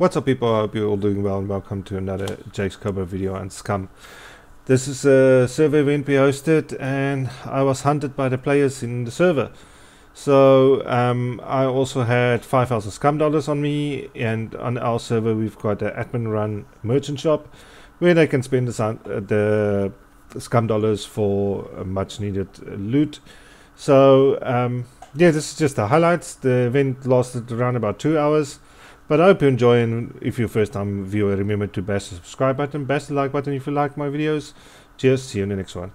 What's up people, I hope you're all doing well and welcome to another Jake's Cobra video and Scum. This is a server event we hosted and I was hunted by the players in the server. So um, I also had 5000 Scum dollars on me and on our server we've got an admin run merchant shop where they can spend the, uh, the Scum dollars for much needed loot. So um, yeah, this is just the highlights. The event lasted around about two hours. But I hope you enjoy and if you're first time viewer remember to bash the subscribe button, bash the like button if you like my videos. Cheers, see you in the next one.